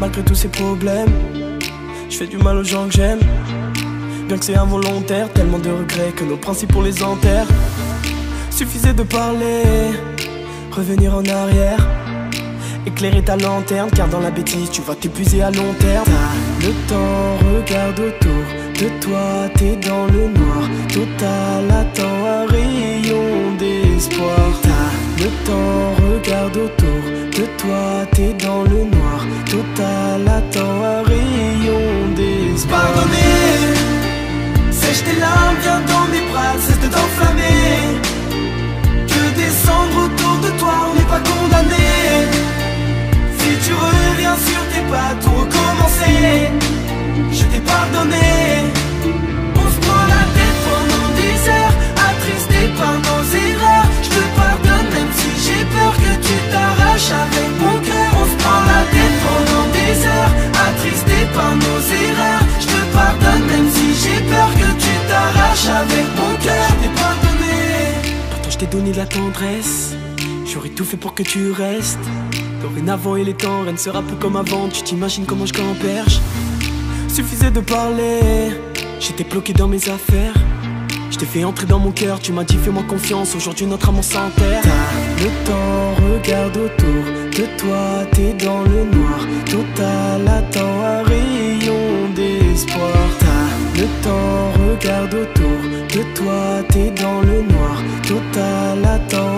malgré tous ces problèmes. Je fais du mal aux gens que j'aime, bien que c'est involontaire. Tellement de regrets que nos principes on les enterre. Suffisait de parler, revenir en arrière. Éclairer ta lanterne, car dans la bêtise tu vas t'épuiser à long terme. Le temps, regarde autour de toi, t'es dans le noir. Total attend un rayon d'espoir. T'as le temps, regarde autour de toi, t'es dans le noir. Total attend un rayon d'espoir. Pardonner, sèche tes larmes, viens dans mes bras, cesse de avec mon cœur. Pardonné. Pourtant je t'ai donné de la tendresse. J'aurais tout fait pour que tu restes. Dorénavant il est temps, rien ne sera plus comme avant. Tu t'imagines comment je camperge Suffisait de parler. J'étais bloqué dans mes affaires. Je t'ai fait entrer dans mon cœur. Tu m'as dit fais-moi confiance. Aujourd'hui notre amour s'enterre. T'as le temps, regarde autour de toi. T'es dans le noir. Total attend T'es dans le noir. Total rayon